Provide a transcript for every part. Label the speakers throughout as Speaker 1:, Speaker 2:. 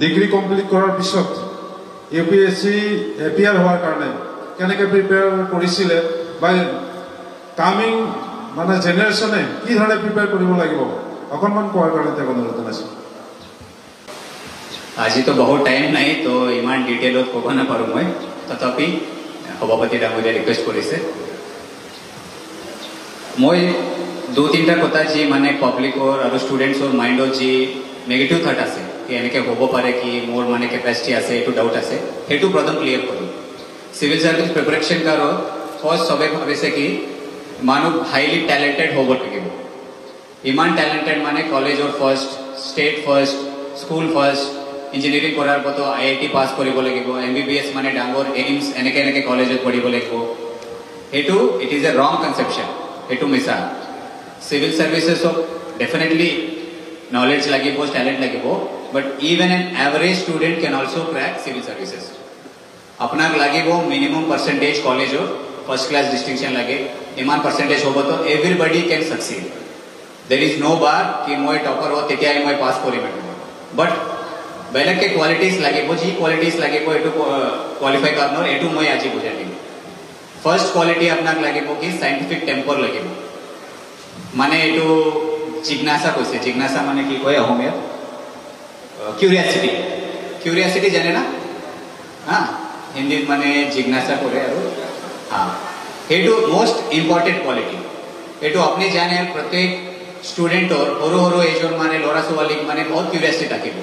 Speaker 1: Degree complete কৰাৰ পিছত U P S C appear হোৱাৰ কাৰণে কেনেকৈ প্ৰিপেয়াৰ কৰিছিলে বা কামিং মানে জেনেৰেশ্যনে কি ধৰণে প্ৰিপেয়াৰ কৰিব লাগিব অকণমান কোৱাৰ কাৰণে তেওঁক অনুৰোধ জনাইছোঁ
Speaker 2: আজি তো বহুত টাইম নাই তো ইমান ডিটেইলত ক'ব নাপাৰোঁ মই। তথাপি সভাপতি ডাঙৰীয়া ৰিকুৱেষ্ট কৰিছে। মই দুই তিনিটা কথা যি মানে পাব্লিকৰ আৰু ষ্টুডেণ্টছৰ মাইণ্ডত যি নেগেটিভ থট আছে এনেকৈ হ'ব পাৰে কি মোৰ মানে কেপাচিটি আছে এইটো ডাউট আছে সেইটো প্ৰথম ক্লিয়াৰ কৰিম চিভিল চাৰ্ভিচ প্ৰিপাৰেশ্যন কাৰত ফাৰ্ষ্ট চবে ভাবিছে কি মানুহ হাইলি টেলেণ্টেড হ'ব লাগিব ইমান টেলেণ্টেড মানে কলেজৰ first state first school first engineering কৰাৰ পতো আই আই টি পাছ কৰিব লাগিব এম বি বি এছ মানে ডাঙৰ এইমছ এনেকৈ এনেকৈ কলেজত পঢ়িব লাগিব সেইটো ইট ইজ এ ৰং কনচেপশ্যন সেইটো মিছা চিভিল চাৰ্ভিচেছক ডেফিনেটলি নলেজ লাগিব টেলেণ্ট লাগিব but even an average student can also' crack civil services আপোনাক লাগিব মিনিমাম পাৰ্চেণ্টেজ কলেজৰ ফাৰ্ষ্ট ক্লাছ ডিষ্টিংশ্যন লাগে ইমান পাৰ্চেণ্টেজ হ'ব তো এভৰিবডি কেন ছাকচিড দেৰ ইজ ন' বাৰ কি মই টপাৰ হওঁ তেতিয়াই মই পাছ কৰিম এইটো বাট বেলেগকে কোৱালিটিজ লাগিব যি কোৱালিটিজ লাগিব এইটো কোৱালিফাই কাৰণৰ এইটো মই আজি বুজাই দিম ফাৰ্ষ্ট কোৱালিটি আপোনাক লাগিব কি চাইণ্টিফিক টেম্পাৰ লাগিব মানে এইটো জিজ্ঞাসা কৈছে জিজ্ঞাসা মানে কি কয় অসমীয়াত? কিউৰিয়াচিটি কিউৰিয়াচিটি জানে না? হা? হিন্দীত মানে জিজ্ঞাসা কৰে আৰু। হা। সেইটো মষ্ট ইম্পৰ্টেণ্ট কোৱালিটি এইটো আপুনি জানে প্ৰত্যেক ষ্টুডেণ্টৰ সৰু সৰু এজৰ মানে ল'ৰা ছোৱালীক মানে বহুত কিউৰিয়াচিটি থাকিব।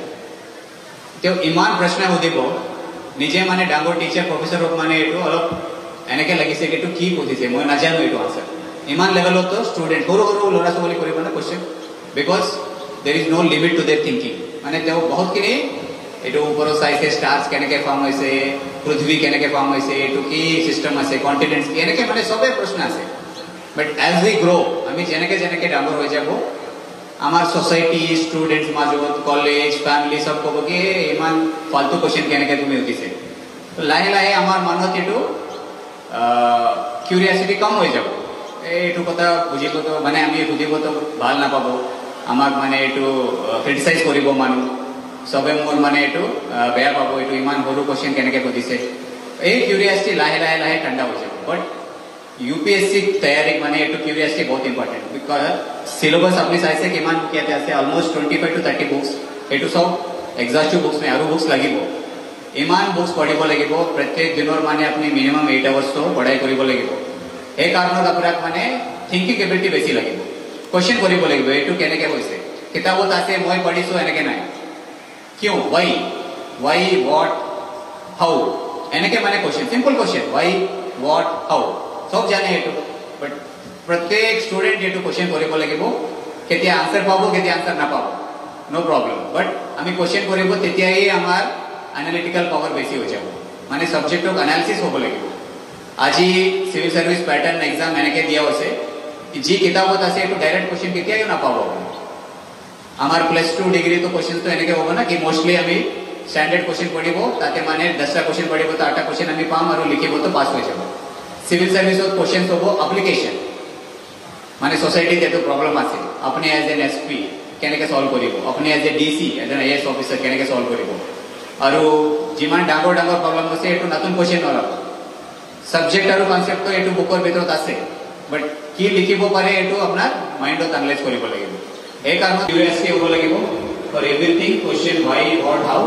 Speaker 2: তেওঁ ইমান প্ৰশ্ন সুধিব নিজে মানে ডাঙৰ টিচাৰ প্ৰফেচাৰক মানে এইটো অলপ এনেকৈ লাগিছে এইটো কি সুধিছে মই নাজানো এইটো আনচাৰ ইমান লেভেলতো ষ্টুডেণ্ট সৰু সৰু ল'ৰা ছোৱালী কৰিব না question because there is no' limit to their thinking মানে তেওঁ বহুতখিনি এইটো ওপৰত চাইছে ষ্টাৰ্ছ কেনেকৈ ফৰ্ম হৈছে পৃথিৱী কেনেকৈ ফৰ্ম হৈছে এইটো কি চিষ্টেম আছে কণ্টিনেণ্টছ কি এনেকৈ মানে চবেই প্ৰশ্ন আছে বাট এজ উই গ্ৰ' আমি যেনেকৈ যেনেকৈ ডাঙৰ হৈ যাব আমাৰ ছ'চাইটি ষ্টুডেণ্টছ মাজত কলেজ ফেমিলি চব ক'ব কি ইমান ফাল্টু কুৱেশ্যন কেনেকৈ তুমি সুধিছে লাহে লাহে আমাৰ মনত এইটো কিউৰিয়াচিটি কম হৈ যাব এইটো কথা বুজিবতো মানে আমি সুধিবতো ভাল নাপাব। আমাক মানে এইটো ক্ৰিটিচাইজ কৰিব মানুহ। চবে মোৰ মানে এইটো বেয়া পাব এইটো ইমান সৰু কুৱেশ্যন কেনেকৈ সুধিছে। এই কিউৰিয়াচিটি লাহে লাহে লাহে ঠাণ্ডা হৈ যাব। But U P S C তৈয়াৰীক মানে এইটো কিউৰিয়াচিটি বহুত ইম্পৰ্টেণ্ট বিকজ চিলেবাছ আপুনি চাইছে কিমান ইয়াতে আছে almost twenty five to thirty books এইটো চব এক্সাষ্টিভ বুকছ নাই আৰু বুকছ লাগিব। ইমান বুকছ পঢ়িব লাগিব প্ৰত্যেক দিনৰ মানে আপুনি মিনিমাম এইট আৱাৰ্ছটো পঢ়াই কৰিব লাগিব। সেই কাৰণত আপোনাক মানে থিংকিং এবিলিটি বেছি লাগিব কুৱেশ্যন কৰিব লাগিব এইটো কেনেকৈ হৈছে কিতাপত আছে মই পঢ়িছোঁ এনেকৈ নাই কিয় ৱাই ৱাই হোৱাট হাউ এনেকৈ মানে question simple question why what how চব জানে এইটো বাট প্ৰত্যেক ষ্টুডেণ্ট এইটো কুৱেশ্যন কৰিব লাগিব কেতিয়া আনচাৰ পাব কেতিয়া আনচাৰ নাপাব ন' প্ৰব্লেম বাট আমি কুৱেশ্যন কৰিব তেতিয়াই আমাৰ এনালিটিকেল পাৱাৰ বেছি হৈ যাব মানে ছাবজেক্টক এনালিচিছ হ'ব লাগিব আজি সিভিল সার্ভিস প্যাটার্ন এক্সাম এনেকে দিয়া হয়েছে যি কিতাবত আছে এইটো ডাইরেক্ট কোশ্চিন কেতিয়াও নাপাব আমার প্লাস টু ডিগ্রি তো কোশ্চিন তো এনেকে হব না কি মোস্টলি আমি স্ট্যান্ডার্ড কোশ্চিন পড়িব তাতে মানে দশটা কোশ্চিন পড়িব তো আটটা কোশ্চিন আমি পাম আর লিখিব তো পাস হয়ে যাব সিভিল সার্ভিস কোশ্চিন হব অ্যাপ্লিকেশন মানে সোসাইটি যে প্রবলেম আছে আপনি এজ এন এসপি কেনেকে সলভ কৰিব আপনি as a DC as an IAS officer কেনেকে সলভ কৰিব আৰু যিমান ডাঙৰ ডাঙৰ প্ৰব্লেম আছে এই নতুন কোশ্চিন নৰাব ছাবজেক্ট আৰু কনচেপ্টটো এইটো বুকৰ ভিতৰত আছে। বাট কি লিখিব পাৰে এইটো আপোনাৰ মাইণ্ডত এনালাইজ কৰিব লাগিব। সেইকাৰণে কিউৰিয়াচিটি হ'ব লাগিব for everything question why what how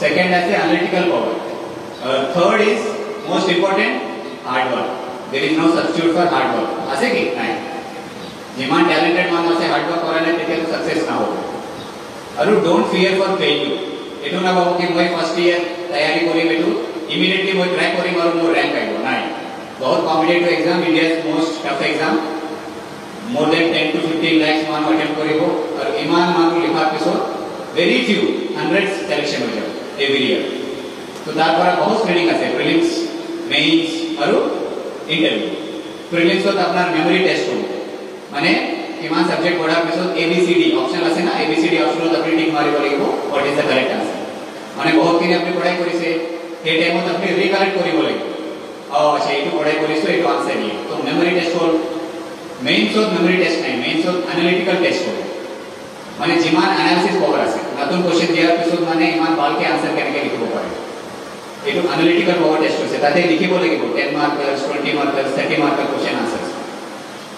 Speaker 2: second আছে analytical power third is most important hard work there is no' substitute for hard work আছে কি? নাই। যিমান টেলেণ্টেড মানুহ আছে হাৰ্ড ৱৰ্ক কৰা নাই তেতিয়াতো ছাকচেছ নহ'ব। আৰু ডোণ্ট ফিয়াৰ ফৰ ফেইলিউৰ এইটো নাভাবো কি মই ফাৰ্ষ্ট ইয়েৰ তৈয়াৰী কৰিম এইটো। ইমিডিয়েটলি মই ট্ৰাই কৰিম আৰু মোৰ ৰেংক আহিব। বহুত competitive exam India's most tough exam more than ten to fifteen lakhs মানুহ এটেম্প কৰিব আৰু ইমান মানুহ লিখাৰ পিছত ভেৰি ফিউ হাণ্ড্ৰেড চিলেকশ্যন হৈ যাব এভৰি ইয়াৰ তো তাৰ পৰা বহুত শ্ৰেণীক আছে প্ৰিলিমছ মেইনছ আৰু ইণ্টাৰভিউ প্ৰিলিমছত আপোনাৰ মেমৰি টেষ্ট কৰিব মানে কিমান সাবজেক্ট পঢ়াৰ পিছত A B C D option আছে না এ বি চি ডি অপশ্যনত আপুনি টিক মাৰিব লাগিব what is the correct answer মানে বহুতখিনি আপুনি পঢ়াই কৰিছে সেই টাইমত আপুনি ৰিকালেক্ট কৰিব লাগিব অঁ আচ্ছা এইটো পঢ়াই কৰিছোঁ এইটো আনচাৰ দিয়ে তো মেমৰি টেষ্ট হ'ল মেইনছত মেমৰি টেষ্ট নাই মেইনছত এনালিটিকেল টেষ্ট হ'ল মানে যিমান এনালিচিছ পাৱাৰ আছে নতুন কোশ্চেন দিয়াৰ পিছত মানে ইমান ভালকে আনসাৰ কেনেকে লিখিব পাৰে এইটো এনালিটিকেল পাৱাৰ টেষ্ট হৈছে তাতে লিখিব লাগিব ten marker twenty marker thirty marker question answer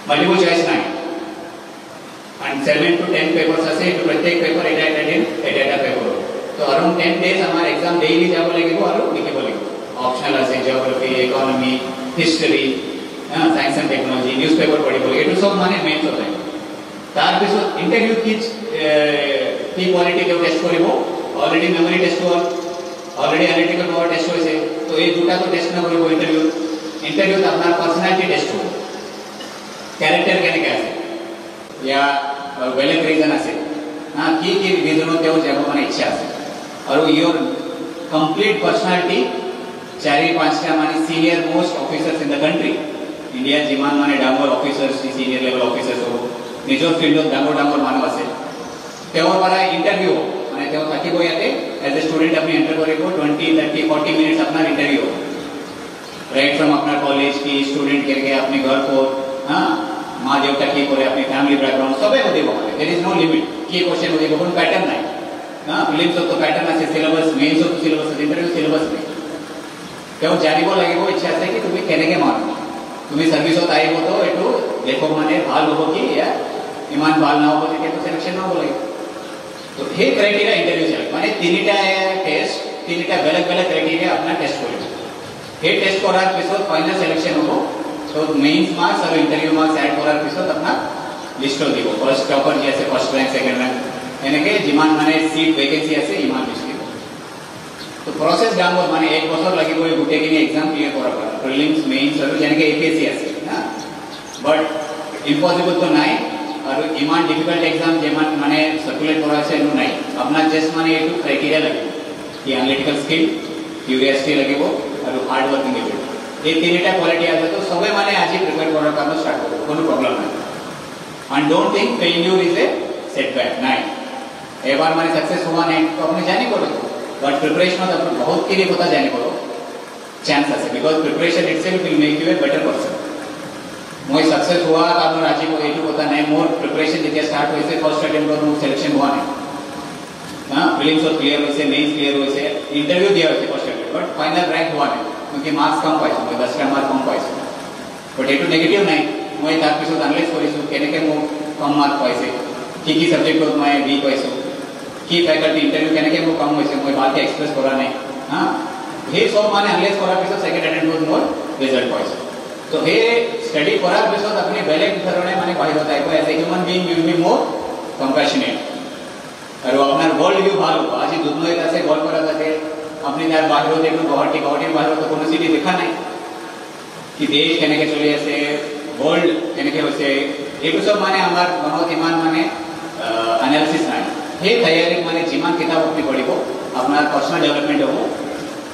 Speaker 2: multiple choice নাই and 7 to 10 papers আছে এইটো প্ৰত্যেক পেপাৰ এটা এটা দিন এটা এটা পেপাৰ তো around 10 days আমাৰ এক্সাম ডেইলি যাব লাগিব আৰু লিখিব লাগিব অপচনেল আছে geography economy history science and technology news paper পঢ়িব লাগিব এইটো চব মানে মেইন হয় তাৰপিছত ইণ্টাৰভিউ কি কি কোৱালিটি তেওঁ টেষ্ট কৰিব অলৰেডি মেমৰি টেষ্ট হ'ল অলৰেডি এনালিটিকেল পাৱাৰ টেষ্ট হৈছে তো এই দুটাটো টেষ্ট নকৰিব ইণ্টাৰভিউত ইণ্টাৰভিউত আপোনাৰ পাৰ্চনেলিটি টেষ্ট হ'ব ক্যারেক্টার কেনেকে আছে ইয়া বেলেগ ৰিজন আছে হা কি কি ৰিজনত তেওঁ যাব মানে ইচ্ছা আছে আৰু ইয়ৰ কমপ্লিট পাৰ্চনেলিটি चार पाँच हमारी senior most officers in the country India जिमान माने डांगोर ऑफिसर्स सीनियर लेवल ऑफिसर्स हो, निजर फील्डों डांगोर डांगोर मानव आसे तेवर मारा इंटरव्यू माने तेवर थाकी बो याते एज ए स्टूडेंट अपनी एंटर करे को 20 30 40 मिनट्स अपना इंटरव्यू राइट फ्रॉम अपना कॉलेज की स्टूडेंट के के अपने घर को, हाँ, माँ देवता की बोले अपनी फैमिली बैकग्राउंड सबे को देबो देयर इज़ नो लिमिट के क्वेश्चन हो पैटर्न नहीं। हाँ प्रीलिम्स तो पैटर्न है सिलेबस मेंस तो सिलेबस इंटरव्यू सिलेबस में। तेव्हा ज्यारी लागेबो इच्छा असते की तुम्ही केनेगे मारो। तुम्ही सर्व्हिसोत आई होतो तो एटू देखो माने भाल होबो की या इमान भाल ना होबो तिथे तो सिलेक्शन ना बोले। तो हे क्राइटेरिया इंटरव्यू से माने तिनिटा टेस्ट तिनिटा गलत गलत क्राइटेरिया अपना टेस्ट कोले हे टेस्ट कोरात पिसोत फाइनल सिलेक्शन होबो तो मेंस मार्क्स और इंटरव्यू मार्क्स ऐड कोरात पिसोत अपना लिस्ट हो दिबो फ़र्स्ट टॉपर जैसे फ़र्स्ट रैंक सेकंड रैंक यानी के जिमान माने सीट वेके তো প্ৰচেছ ডাঙৰ মানে এক বছৰ লাগিব এই গোটেইখিনি এক্সাম ক্লিয়াৰ কৰাৰ পৰা প্ৰিলিমছ মেইনছ আৰু যেনেকে এ পি এছ চি আছে হা বাট ইম্পচিবলটো নাই আৰু ইমান ডিফিকাল্ট এক্সাম যিমান মানে চাৰ্কুলেট কৰা হৈছে এইটো নাই আপোনাক জাষ্ট মানে এইটো ক্ৰাইটেৰিয়া লাগিব কি এনালিটিকেল স্কিল কিউৰিয়াছিটি লাগিব আৰু হাৰ্ড ৱৰ্কিং এবিলিটি এই তিনিটা কোৱালিটি আছে তো সবে মানে আজি প্ৰিপেয়াৰ কৰাৰ কাৰণে ষ্টাৰ্ট কৰিব কোনো প্ৰব্লেম নাই and don't think failure is a setback নাই এবাৰ মানে সাকসেস হোৱা নাই তো আপুনি জানিব লাগিব বাট প্ৰিপাৰেশ্যনত আপুনি বহুতখিনি কথা জানিব চান্স আছে because preparation itself will make you a better person মই সাকসেস হোৱা কাৰণ আজি মই এইটো কথা নাই মোৰ প্ৰিপাৰেশ্যন যেতিয়া ষ্টাৰ্ট হৈছে ফাৰ্ষ্ট এটেম্পটত মোৰ সিলেকশ্যন হোৱা নাই হা প্ৰিলিমছত ক্লিয়াৰ হৈছে মেইনছ ক্লিয়াৰ হৈছে ইণ্টাৰভিউ দিয়া হৈছে first attempt but final rank হোৱা নাই মই মাৰ্কছ কম পাইছোঁ মই দহটা মাৰ্ক কম পাইছোঁ বাট এইটো নেগেটিভ নাই মই তাৰপিছত এনালাইজ কৰিছোঁ কেনেকৈ মোক কম মাৰ্ক পাইছে কি কি ছাবজেক্টত মই বি পাইছোঁ কি ফেকাল্টি ইণ্টাৰভিউ কেনেকৈ মোৰ কম হৈছে মই ভালকৈ এক্সপ্ৰেছ কৰা নাই হা সেই চব মানে এনালাইজ কৰাৰ পিছত ছেকেণ্ড এটেম্পটত মোৰ ৰিজাল্ট পাইছোঁ তো সেই ষ্টাডি কৰাৰ পিছত আপুনি বেলেগ ধৰণে মানে বাহিৰত আহিব as a human being will be more compassionate আৰু আপোনাৰ গল্ড ভিউ ভাল হ'ব আজি দুধনৈত আছে গোৱালপাৰাত আছে আপুনি তাৰ বাহিৰত এইটো গুৱাহাটী গুৱাহাটীৰ বাহিৰত কোনো চিটি দেখা নাই কি দেশ কেনেকৈ চলি আছে ৱৰ্ল্ড কেনেকৈ হৈছে এইবোৰ চব মানে আমাৰ মনত ইমান মানে এনালিচিছ নাই সেই তৈয়াৰীত মানে যিমান কিতাপ আপুনি পঢ়িব আপোনাৰ পাৰ্চনেল ডেভেলপমেণ্ট হ'ব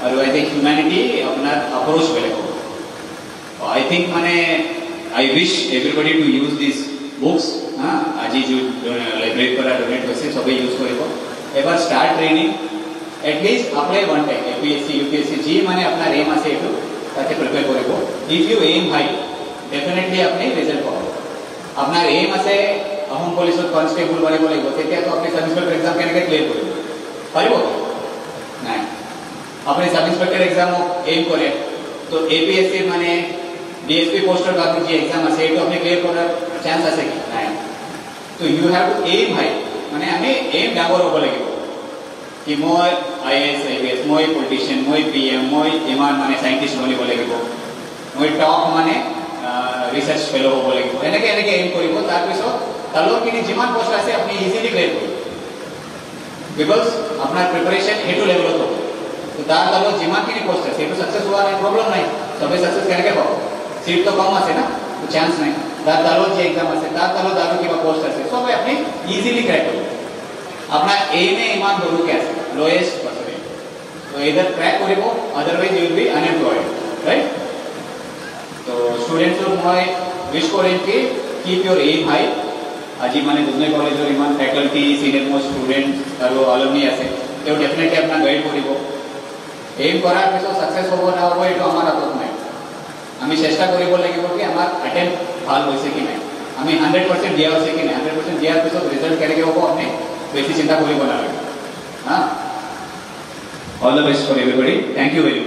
Speaker 2: আৰু এজ এ হিউমেনিটি আপোনাৰ এপ্ৰ'চ বেলেগ হ'ব আই থিংক মানে I wish everybody to use this books হা আজি যি লাইব্ৰেৰীৰ পৰা ডনেট হৈছে চবেই ইউজ কৰিব এবাৰ start training at least apply one time A P S C U P S C যি মানে আপোনাৰ এম আছে এইটো তাতে প্ৰিপেয়াৰ কৰিব if you aim high definitely আপুনি ৰিজাল্ট পাব আপোনাৰ এম আছে अहम पुलिस कांस्टेबल वाले को लेगो तेतिया तो अपने sub inspector exam can clear करबो परबो नहीं। अपने सब इंस्पेक्टर एग्ज़ाम हो एम करे। तो एपीएससी माने डीएसपी पोस्टर का जो एग्ज़ाम है सेट अपने क्लियर होना चांस आसे की? नहीं। तो you have to aim high माने हमें एम डाबो रोबो लेगो। कि मोर आईएएस एपीएस मोई पॉलिटिशियन मोई पीएम मोई इमान माने साइंटिस्ट होने बोले लेगो मोई टॉप माने रिसर्च फेलो बोले लेगो एने के एम करबो तार पिसो તલોકીની જીવન પોસ્ટ હશે આપની ઈઝીલી ગ્રેડ હોય बिकॉज़ अपना प्रिपरेशन ए टू लेवल होतो तो दार चालू जेव्हा किती पोस्ट आहे टू सक्सेस होणार नाही प्रॉब्लेम नाही। सगळे सक्सेस करके पाहू सीट तो कम असे ना तो चान्स नाही। दार चालू जी एक्झाम असे दार चालू दारू किंवा पोस्ट असे सो भाई आपण इझिली क्रॅक करू अपना ए में ईमान भरू क्या? लोएस्ट परसेंटेज तो इधर crack करेगो otherwise you will be unemployed right तो स्टूडेंट्स लोग मैं विश करेंगे कीप योर एम हाई আজি মানে দুজনী কলেজৰ ইমান ফেকাল্টি চিনিয়ৰ মোষ্ট ষ্টুডেণ্ট আৰু অলমনি আছে তেওঁ ডেফিনেটলি আপোনাক গাইড কৰিব এইম কৰাৰ পিছত ছাকচেছ হ'ব নহ'ব এইটো আমাৰ হাতত নাই আমি চেষ্টা কৰিব লাগিব কি আমাৰ এটেম্প ভাল হৈছে কি নাই আমি হাণ্ড্ৰেড পাৰ্চেণ্ট দিয়া হৈছে কি নাই হাণ্ড্ৰেড পাৰ্চেণ্ট দিয়াৰ পিছত ৰিজাল্ট কেনেকৈ হ'ব আপুনি বেছি চিন্তা কৰিব নালাগে হা all the best for everybody thank you very